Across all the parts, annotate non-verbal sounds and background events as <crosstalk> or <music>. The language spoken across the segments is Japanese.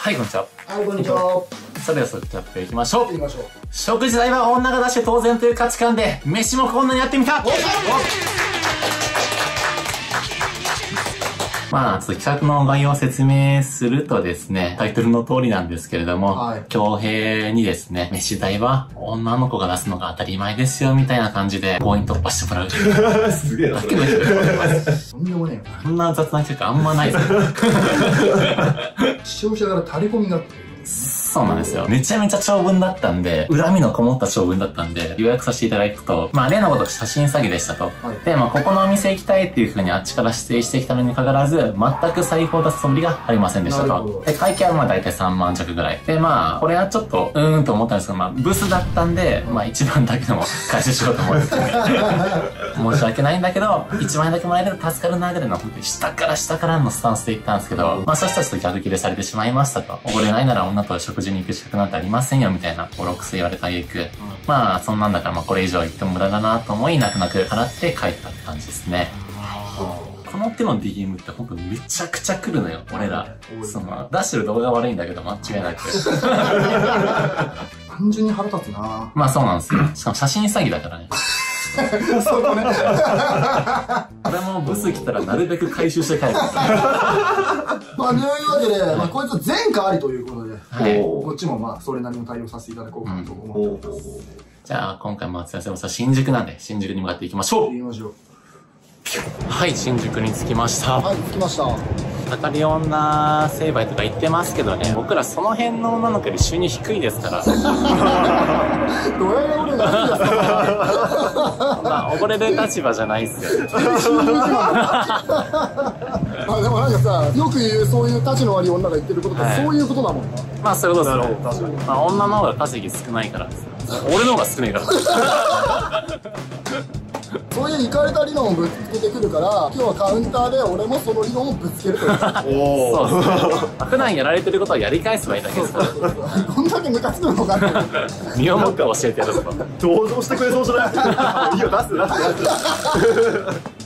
はい、こんにちは。はい、こんにちは。それでは、それやっていきましょう。行きましょう。食事代は女が出して当然という価値観で、飯もこんなにやってみたまあ、ちょっと企画の概要を説明するとですね、タイトルの通りなんですけれども、はい強兵にですね、飯代は女の子が出すのが当たり前ですよ、みたいな感じで強引突破してもらう。<laughs> すげえな、だけの人がいますとんでもねえよこんな雑な企画あんまないで。<laughs> 視聴者から垂れ込みがあって。そうなんですよ。めちゃめちゃ長文だったんで、恨みのこもった長文だったんで、予約させていただくと、まあ、例のごとく写真詐欺でしたと。はいで、まあ、ここのお店行きたいっていう風にあっちから指定してきたのにかかわらず、全く財布を出すつもりがありませんでした。とで、会計はまあ大体3万弱ぐらい。で、まあ、これはちょっと、うーんと思ったんですけど、まあ、ブスだったんで、まあ、1万だけ <laughs> でも回収しようと思って。<laughs> 申し訳ないんだけど、1万円だけもらえると助かるなぐらいの、本当に下から下からのスタンスで行ったんですけど、まあそしたらちょっと逆切れされてしまいましたと。おごれないなら女と食事に行く資格なんてありませんよ、みたいな、ボロクソ言われた挙句、まあそんなんだからまあこれ以上言っても無駄だなと思い、泣く泣く払って帰ったって感じですね。この手の DM って本当めちゃくちゃ来るのよ、俺ら。その、出してる動画悪いんだけど間違いなく。<laughs> 単純に腹立つなまあそうなんですよ。しかも写真詐欺だからね。そこね。俺もブス来たらなるべく回収して帰る。まあ、というわけで、まあ、こいつ前科ありということで、はいこっちもまあ、それなりの対応させていただこうかなと思ってます。じゃあ、今回も松田さんは新宿なんで、新宿に向かっていきましょう行きましょう。はい、新宿に着きました。はい、着きました。たかり女成敗とか言ってますけどね、僕らその辺の女の子より収入低いですから、どうやら俺がいいですかまあ、溺れる立場じゃないっすよ。ま <laughs> あでもなんかさ、よく言うそういう立ちの悪い女が言ってることってはいそういうことだもんな。まあ、そういうことですよ。まあ、女の方が稼ぎ少ないから。俺の方が少ないから。<laughs> そういうイカれた理論をぶつけてくるから、今日はカウンターで俺もその理論をぶつけるという。おそうですね。まあ普段やられてることはやり返せばいいだけですから。こんだけムカつくのかって。身をもって教えてやるぞと。登場してくれそうじゃない？いいよ、出す、出す、出す。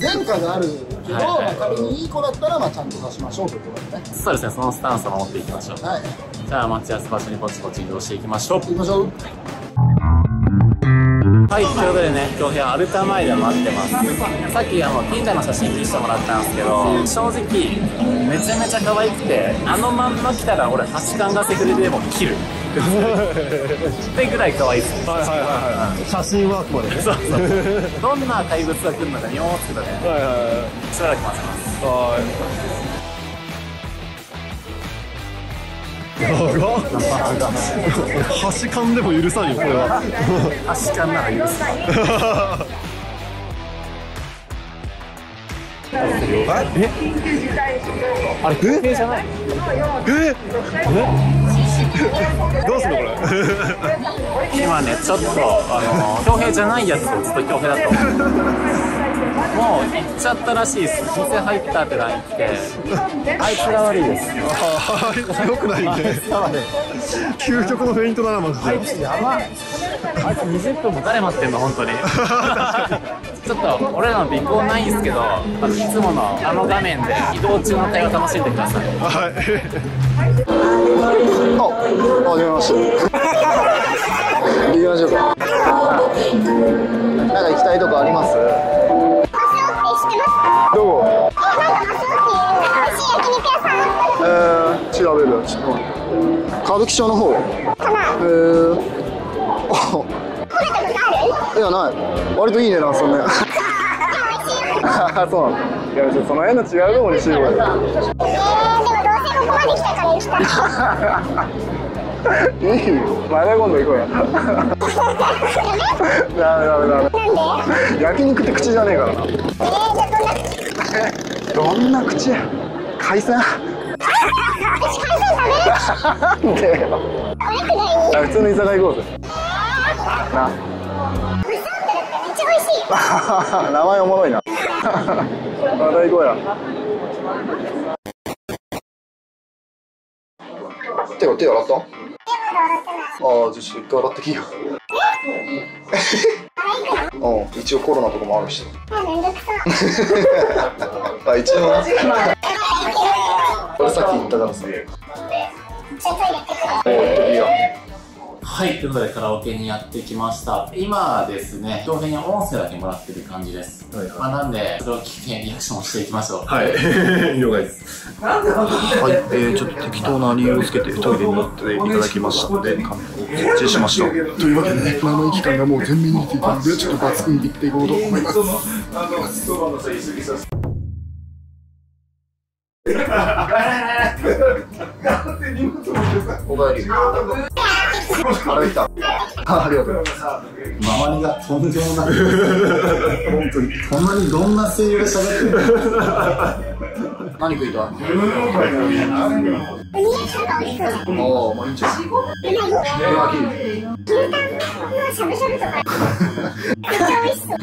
前科があるけど、はいはいまあ仮にいい子だったら、まあちゃんと出しましょうということでね。そうですね、そのスタンスを守っていきましょう。はい。じゃあ、待ち合わせ場所にポチポチ移動していきましょう。行きましょう。はい、ということでね、今日アルタ前で待ってます。さっきあの、Tinder の写真見せてもらったんですけど、正直、めちゃめちゃ可愛くて、あのまんま来たら俺、八冠がセフレでも切る。<laughs> ってぐらい可愛いです。はいはいはいはい。写真ワークまで。そうそう。どんな怪物が来るのか日本語つくとね、はいはいはい。しばらく待ちます。はい。長っ端勘でも許さんよ、これは。八冠なら許す。えあれ、空兵じゃないえ？どうすんのこれ？今ね、ちょっと、あの、強兵じゃないやつをずっと強兵だと。もう行っちゃったらしいです。店入ったって LINE 来て、あいつが悪いです。ああ、強くないね。究極のフェイントだな、マジで。やばあいつ20分も誰待ってんの本当にちょっと <laughs> 俺らの尾行ないんですけどあのいつものあの画面で移動中の会話楽しんでくださいはい。あ、始めました。行きましょうか。なんか行きたいとこあります？どこ？えー、調べる。ちょっと待って。歌舞伎町の方？えー、あ <laughs> いや、ない。割といいねな、そんな。あ <laughs> そうなの。いや、その辺の違うとこにしようよ。いいよ。また今度行こうや。ダメダメダメ。焼肉って口じゃねえからな。どんな口や。海鮮。なんでよ。あ普通の居酒屋行こうぜ。な。名前おもろいな。<laughs> また行こうや。手は手洗った？ああ、じゃあ一回洗ってきよ。うん、一応コロナとかもあるし。あ、<laughs> 一応。俺さっき言ったからさ。ちゃトイレってくる。はい、ということでカラオケにやってきました。今ですね、表現に音声だけもらってる感じです。はいはいまあなんで、それを聞いてリアクションをしていきましょう。はい <laughs> 了解ですはい、えー、ちょっと適当な理由をつけてトイレに乗っていただきましたのでカメラを設置しましたというわけでね生意気感がもう全面に出ていたのでちょっとバツンいっていこうと思いますおかえりあれ来たあありがとうございます周りがとんでもなく、本当に、こんなにどんな声優で喋ってるの何食いたいウニ焼きとか美味しそうじゃん。おおまあいいんちゃううなぎ。うなぎ牛タンのしゃぶしゃぶとか。めっちゃ美味しそう。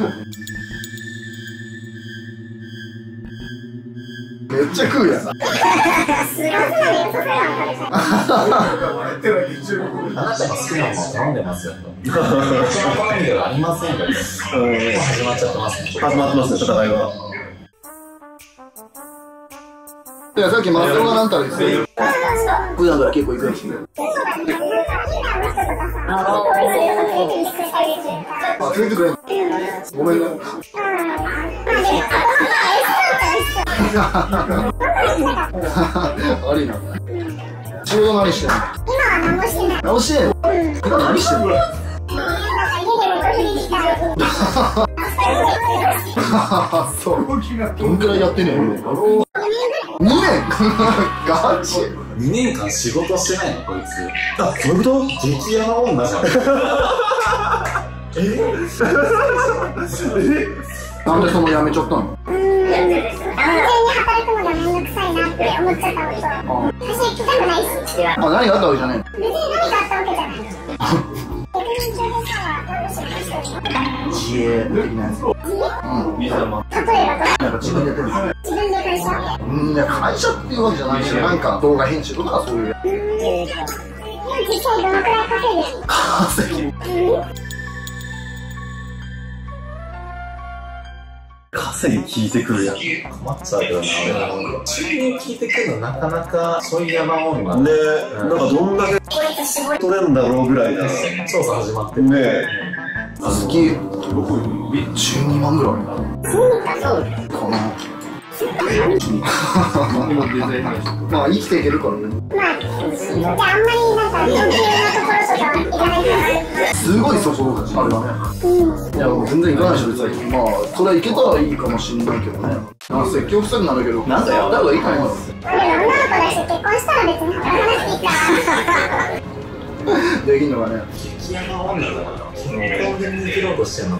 めっちゃ食うやんすごいな良さそうなの食べあなたが好きなものを頼んでますよと。<laughs> うちの好みではありませんよと。もう始まっちゃってますね。始まってますね戦いがいやさっき松尾がなんたら言ってた。普段から結構行くんですねあ連れてくれんごめんね。<laughs> 悪いな。仕事何してんの？今は何もしてない。何してんの？今何してんの <laughs> そう。どんくらいやってんねん2年ガチ2年間仕事してないのこいつ。あそういうこと？激ヤバ女じゃん。なん。でその辞めちゃったの完全に働くのがめんどくさいなって思っちゃったのと、私行きたくないし、あ何があったわけじゃね別自営的なやつ。うん。例えばなんか自分でやってるんですよ。自分で会社。うん。いや会社。っていうわけじゃないしなん。か動画編集とかそういううん。実際どのくらい稼いでるの稼ぎ稼ぎ聞いてくるやん。困っちゃうけどな。収入聞いてくるのなかなかちょいヤバ女。なん。かどん。だけ取れん。だろうぐらいな調査始まってる。え月12万ぐらい。かなまあ生きていけるからね。まあ、じゃああんまりなん。かところとか行かない。すごいそこあれだね。いやもう全然行かないし別にまあそれは行けたらいいかもしんないけどね。なんか積極臭くなるけど。なんかやった方がいいと思うよ。だけど女の子だし結婚したら別にいいから。<laughs> <laughs> できんのがね。激ヤバ女だから。結婚で逃げろうとしてんの。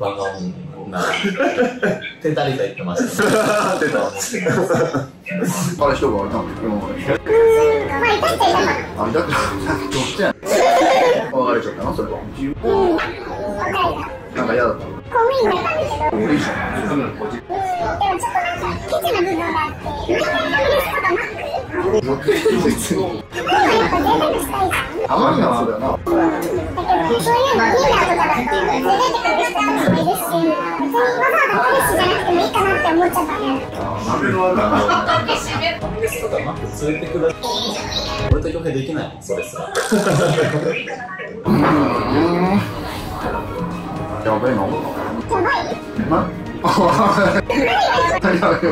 バカ女。手足りた言ってました。出た彼氏とかはいたの今まあ、いっちゃいたかあだってどうしてんの別れちゃったのそれは。うん。別れた。なんか嫌だったの公務員だったんだけど、いいじゃんうん、でもちょっとなんか、ケチな部分があって、なかなか嬉しさがなくて、別にやっぱ贅沢したいじゃん。たまにはそうだよな、そういうの Tinder とかだと連れてってくる人もいるし、別にわざわざ彼氏じゃなくてもいいかなって思っちゃったね。ファミレスとかうまく連れてくだ俺と余計できないもん、それさ。うやべえなやばいなあ何やべ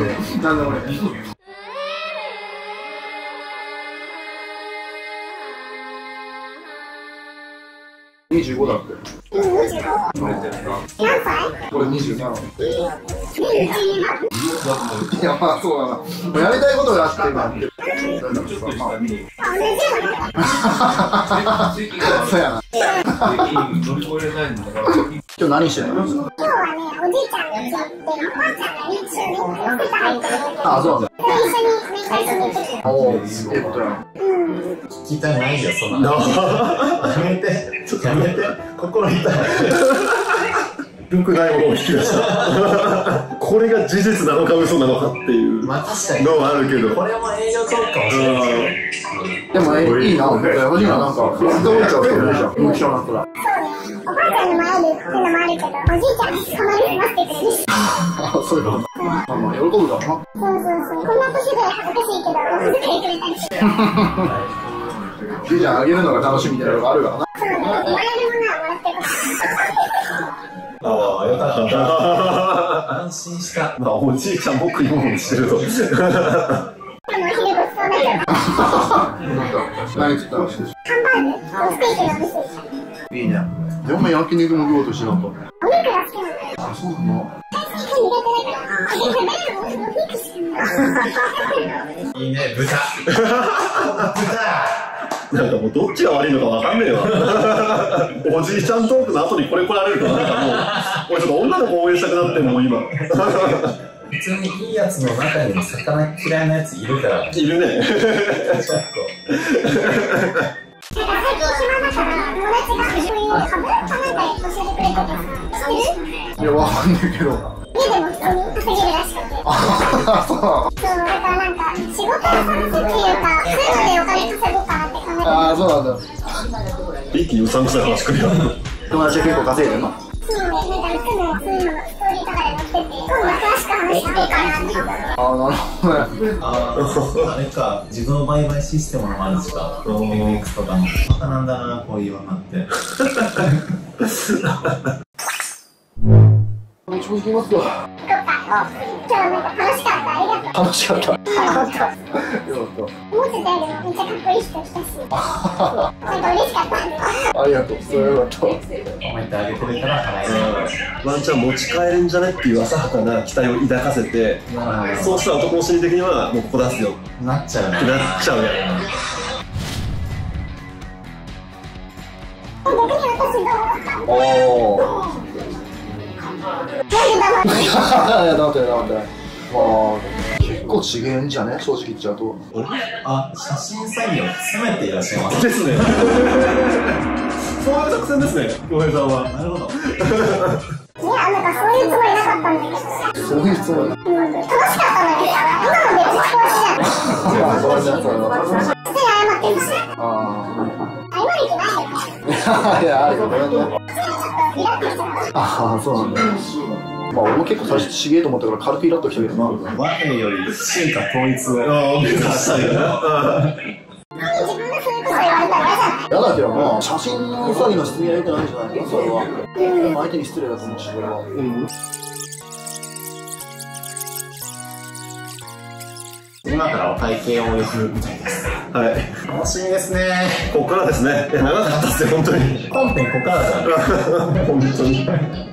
え25だって何歳俺27いやまあそうだなもうやりたいことがあって。今やってるだからさまあ同じようなそうやな。今日何してんの今日はね、おじいちゃんの家行って、おばあちゃんがあそうなんだ一緒に面会しに行ってて。おおええことやな聞きたいないよ、そんなの。やめて、ちょっとやめて、心痛い。<laughs> 良くないものを引き出したこれが事実なのか嘘なのかっていうまあ確かに、のはあるけどこれも営業トークかもしれないけど。でもえいいな、欲しいな、なんか、どうちゃう人いるじゃん、認知症になったら。そうね。おばあちゃんにも会えるっていうのもあるけど、おじいちゃんにたまに待ってくれるし。<laughs> あそういうことまあまあ喜ぶからなそうそうそう。こんな年で恥ずかしいけど、お小遣いくれたりして。<laughs> じいちゃんあげるのが楽しみみたいなのがあるからなそうね。もらえるものはもらってほしい。ああ、よかった。安心した。まあ、おじいちゃんも食 <laughs> いしてると。あの、昼ごちそうだけど、ハ何作ったの？ンバーグとステーキの？店。いいねでも焼肉も食おうとしなかっお肉が好きなの。たあそうなの最近苦手だから、あ、でもね、お肉しかない。いいね、豚。<laughs> なんかもうどっちが悪いのかわかんねえわ。<laughs> おじいちゃんトークの後にこれ来られるから、なんかもう、俺ちょっと女の子応援したくなって、もう今。普通にいいやつの中にも魚嫌いなやついるから、ちいるね。ょっと。なんか最近暇だから、友達がそういうハブかなんか教えてくれててさ、るいやわかんないけど家でも普通に稼げるらしくて。あそうそう、だからなんか、仕事を探すっていうか、そういうのでお金稼ごうかなって考えてああそうなんだ一気にうさんくさい話来るやん。友達は結構稼いでんの？そうね、なんかいつもそういうの、ストーリーとかで載ってて、今度詳しく話していいかなって。ああなるほどねああ、あれか、自動売買システムのマルチか、MX とかの。バカなんだな、こういうのって。もう一度行きますか。今日なんか楽しかった。ありがとう。楽しかったよか本当。った思ってたよりもめっちゃかっこいい人来たし、なんか嬉しかった。ありがとうそれはよかった褒めてあげてるから払える。ワンちゃん持ち帰れんじゃねっていう浅はかな期待を抱かせて、そうしたら男の心理的にはもうここ出すよっなっちゃうねて。なっちゃう <laughs> <laughs> やん。逆に私どう思ったおおや黙って黙ってまあ結構ちげえんじゃね？正直言っちゃうとあ、写真採用詰めていらっしゃいます。ですね。そういう作戦ですね、恭平さんは。なるほど。いや、なんかそういうつもりなかったんだけど、そういうつもりうん、楽しかったんだけどさ、今のでぶち壊しじゃん。あそうねそれは普通に謝ってるし、あ謝る気ないよいやあるよごめんねちょっとイラッとしちゃった。ああそうなんだまあ俺も結構最初ちげえと思ったから軽くイラッときたけどな和平より中華統一をああ、目指したいな。嫌だけどまあ写真詐欺の質問は良くないんじゃないそれは相手に失礼だと思うしそれは今からお会計を呼ぶみたいです。はい。楽しみですね。ここからですね。いや長かったっすよ、本当に。<laughs> 本編ここからじゃん。本当に。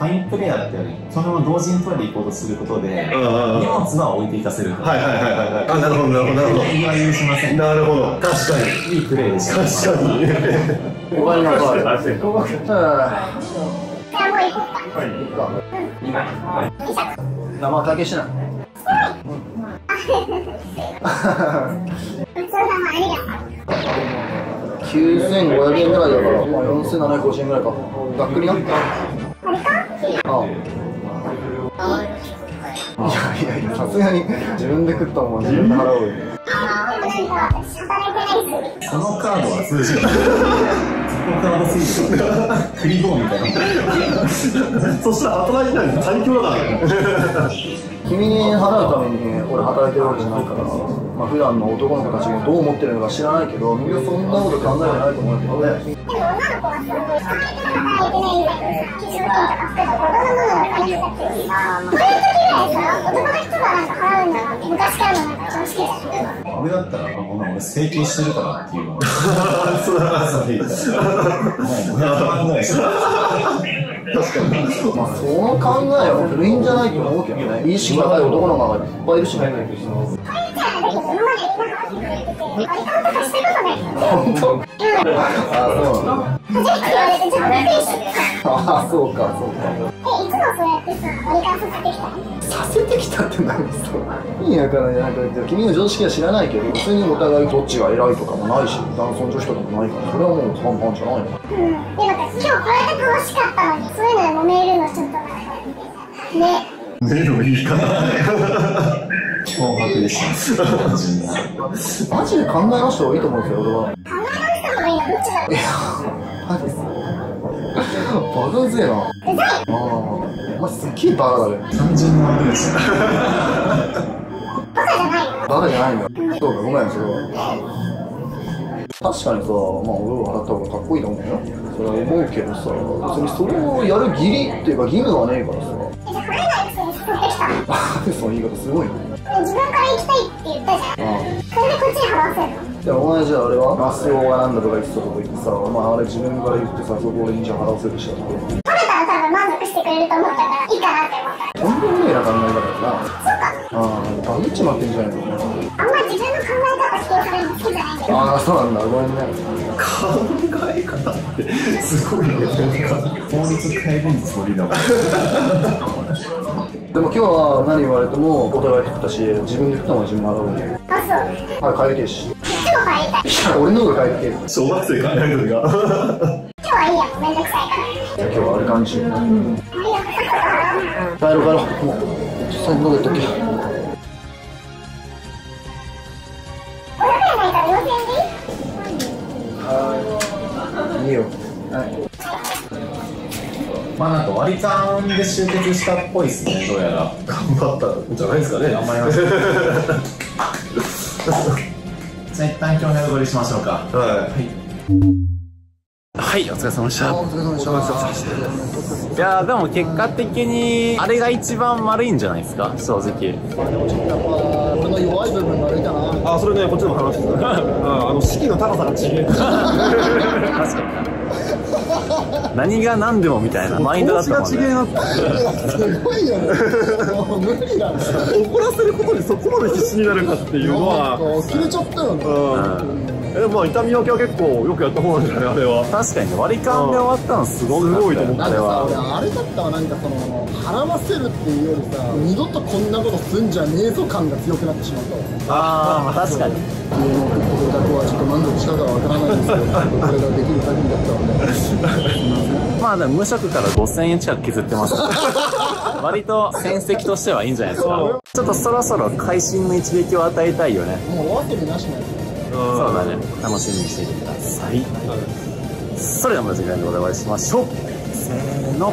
ファインプレーヤーだったより、そのまま同時にトイレ行こうとすることで、荷物は置いていかせる。はいはいはいはいはい。あ、なるほどなるほどなるほ言いは許しません。ど。なるほど。確かに。いい。プレーでした。確かに。お金なんかあるはじゃあもう行こうか。い。生かけしない。ごちそうさま、ありがとう。9500円ぐらい。だから、まあ、4750円ぐらい。かざっくりなあれかああいやいやさすがに自分で食ったもんは自分で払うよ <laughs> あの、カードは通じない。そのカードすぎる。クリボーみたいな。そしたら働いてないの最強だからね。君に払うために俺働いてるわけじゃないから、まあ普段の男の子たちもどう思ってるのか知らないけどみんなそんなこと考えてないと思うけどねでも女の子はさ、働いてないんだけどさ、化粧品とか服とか子供のものがってるしさ、そういう時ぐらいさ、男の人がなんか払うんだなって昔からのなんか常識じゃん。俺だったら、こんな俺整形してるからっていうのを。そうだ、そう言ったら。もう500万ぐらいしか。確かに。まあその考えは古いんじゃないと思うけどね意識高い男の子がいっぱいいるしねかゆちゃんだけど今までいなかったって言ってて、割り勘とかしたことない本当うんあそうなの初めて言われてちょっとびっくりしたあそうか？そうかえいつもそうやってさ割り勘させてきたのさせてきたって何そういいやからなんか君の常識は知らないけど別にお互いどっちが偉いとかもないし男尊女卑とかもないから。それはもう半々じゃないの。うん。でなんか今日これだけ楽しかったのにそういうので揉めるのちょっとなんかね。<laughs> 目の言い方。脅迫でしたねマジで考え直した方がいいと思うんですよ。俺は考え直した方がいいのどっちだ。ろういやマジっすバカうぜえなああお前すっげえバカだ。ね単純な悪口バカじゃないよバカじゃないんだそうかごめんそれは確かにさ、まあ俺は払った方がかっこいいと思うよそれは思うけどさ別にそれをやる義理っていうか義務はね。えからさじゃあ払えないくせにその言い方すごいね。自分から行きたいって言ったじゃんああそれでこっちに払わせるのじゃあお前じゃああれはマスオがなんだ。とか言ってたとこ言ってさお前あれ自分から言ってさそこ俺にじゃあ払わせるしやって食べたら多分満足してくれると思ったからいいかなって思ったとんでもね。えな考え方だなああバグっちまってんじゃないのあんま自分の考え方否定されるの好きじゃないんだよああそうなんだごめんね考え方って。すごいね。なんか法律変えるつもりだもん <laughs> でも今日は何言われてもお互い食ったし自分で食ったもんは自分で払うんであそう。はい帰りてえしいいつも帰りたいや俺の方が。帰りてえじ小学生が。今日はいいや。めんどくさいから。ゃあ今日はあれ感じうありがとうさっさと払おう帰ろう帰ろう。もう実際にどこ行ったっけまあなんか割り勘で集結したっぽいですねどうやら頑張ったんじゃないですかね。頑張りましたじゃあ一旦今日のところにしましょうかはい。はいお疲れ様でした。お疲れ様でした。いやーでも結果的にあれが一番悪いんじゃないですか？正直。やっぱ俺の弱い部分悪いかなあ、それね、こっちでも話してた。あの、士気の高さが違え。確かに何が何でもみたいなマインドだったもんね。な。す。ごいよね。<laughs> もう無理だ。ね怒らせることにそこまで必死になるかっていうのは。切れちゃったよね。うん。え、まあ、痛み分けは結構よくやった方なんじゃないあれは。確かにね割り勘で終わったのすごくすごいと思うなんかさあれは俺あれだったわなんかその払わせるっていうよりさ二度とこんなことすんじゃねえぞ感が強くなってしまったわ。ああまあ確かに。家のご託はちょっと満足したかはわからないんですけどこれができる限りだったので。<laughs> まあでも無職から5000円近く削ってます。<laughs> 割と戦績としてはいいんじゃないですか。ちょっとそろそろ会心の一撃を与えたいよね。もうお遊びなしのやつそうだね。楽しみにしていてください。それではまた次回の動画でお会いしましょう。せーの